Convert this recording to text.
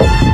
you